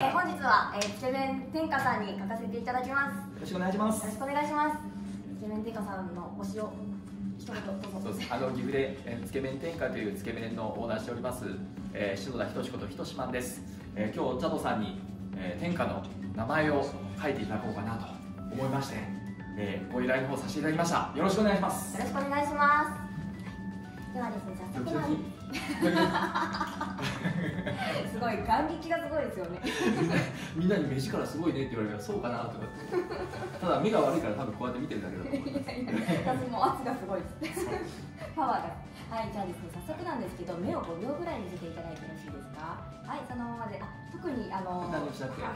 えー、本日は、えー、つけ麺天下さんに書かせていただきます。よろしくお願いします。よろしくお願いします。つけ麺天下さんの推しを一言どうぞあの岐阜で、えー、つけ麺天下というつけ麺のオーナーしております、えー、篠田仁ことひとしまんです、えー、今日チャドさんに、えー、天下の名前を書いていただこうかなと思いまして、えー、ご依頼の方させていただきました。よろしくお願いします。よろしくお願いします。ではですね早速 すごい眼力がすごいですよね。みんなに飯からすごいねって言われたらそうかなとかただ目が悪いから多分こうやって見てるだけだと思います私も圧がすごいです。パワーが。はいじゃあですね早速なんですけど目を5秒ぐらいにしていただいてよろしいですか？はいそのままで。あ特にあの何もしなくて。はい、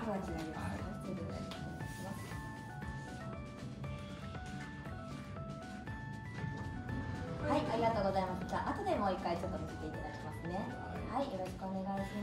りがとうございます。じゃあ後でもう一回ちょっと見せていただきますね。はい、よろしくお願いし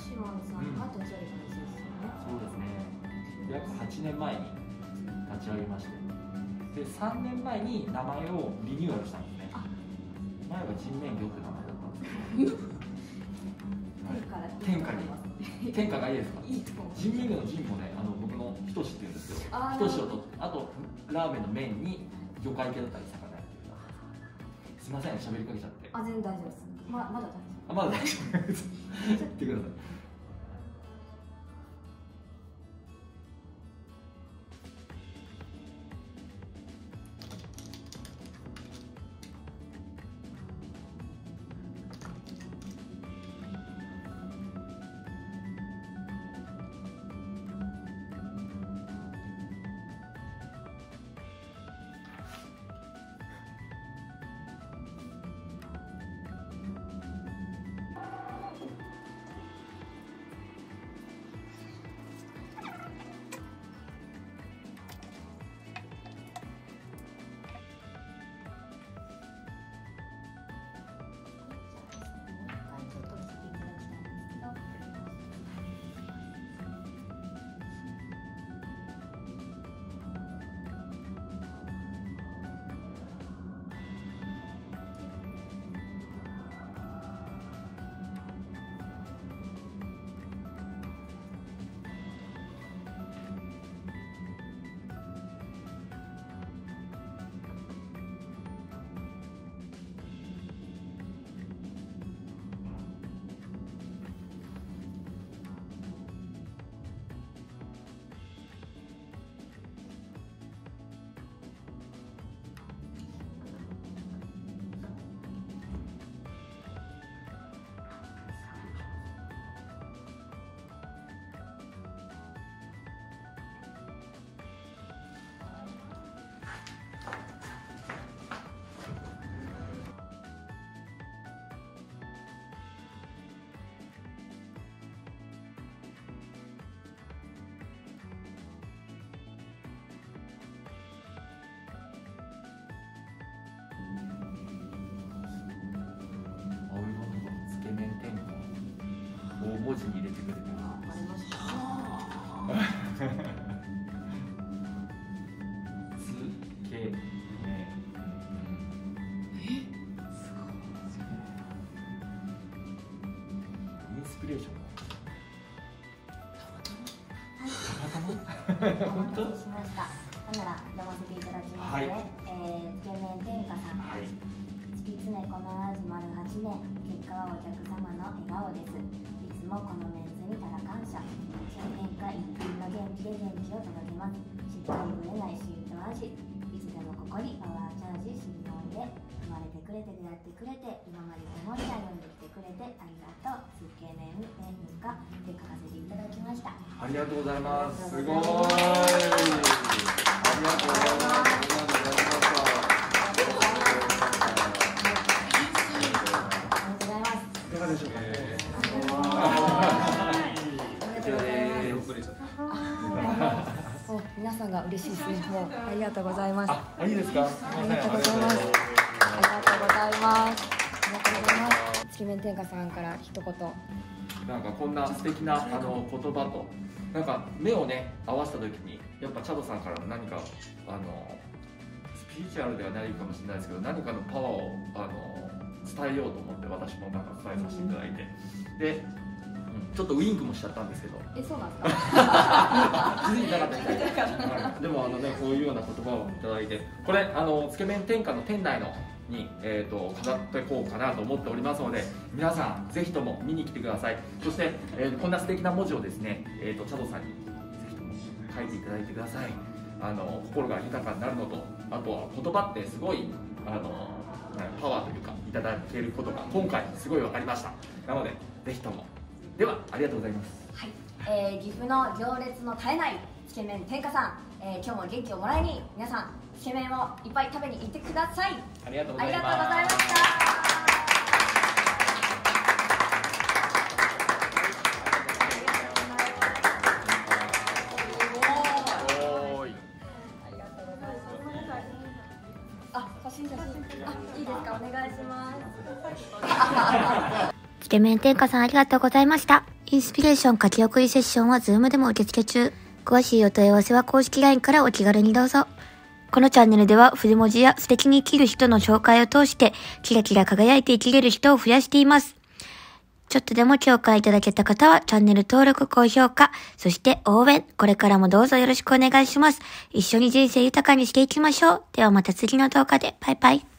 島さんが立ち上げたんですよね、そうですね。約8年前に立ち上げまして。で3年前に名前をリニューアルしたんですね。前は人面魚って名前だったんですけど。天下に天下がいいですか？人面魚の人もねあの僕のひとしっていうんですけど。ひとしをとあとラーメンの麺に魚介系だったり魚っていうすみません喋りかけちゃって。あ全然大丈夫です。ままだ大丈夫あまだ大丈夫です。言ってください。文字に入れてくれてるありましたつけめえすごい。レーションをお待たせしました。ほんなら読ませてい。ただきますね。はい。ええー、つけ麺天下さん。はい。月常この味丸8年。結果はお客様の笑顔です。品の元気で元気を届けます。しっかりぶれないシート味。いつでもここにパワーチャージ信用で生まれてくれて出会ってくれて今まで思いや読んできてくれてありがとう。つけ麺天下で書かせていただきました。ありがとうございます。すごい。んが嬉しいですね。もうありがとうございます。ああ、いいですか？りがとうございます。ありがとうございます。ありがとうございます。つきめん天下さんから一言。なんかこんな素敵なあの言葉となんか目をね合わせた時にやっぱチャドさんからの何かあのスピリチュアルではないかもしれないですけど何かのパワーをあの伝えようと思って私もなんか伝えさせていただいてで、うんちょっとウインクもしちゃったんですけど。えそうなんですか。気づいてなかったみたいで、はいでもあのねこういうような言葉をいただいて。これあのつけ麺天下の店内のに、えー、と飾っていこうかなと思っておりますので皆さんぜひとも見に来てください。そして、えーこんな素敵な文字をですね、えー、とチャドさんにぜひとも書いていただいてください。あの心が豊かになるのとあとは言葉ってすごいあのパワーというかいただけることが今回すごい分かりました。なのでぜひともではありがとうございますはい。えー、岐阜の行列の絶えないつけ麺天下さん、えー、今日も元気をもらいに皆さんつけ麺をいっぱい食べに行ってください。ありがとうございますがとうございました。おーいありがとうございます。あ、写真写真。あ、いいですか？お願いします。つけ麺天下さんありがとうございました。インスピレーション書き送りセッションはズームでも受付中。詳しいお問い合わせは公式 LINE からお気軽にどうぞ。このチャンネルでは筆文字や素敵に生きる人の紹介を通して、キラキラ輝いて生きれる人を増やしています。ちょっとでも共感いただけた方はチャンネル登録、高評価、そして応援、これからもどうぞよろしくお願いします。一緒に人生豊かにしていきましょう。ではまた次の動画で。バイバイ。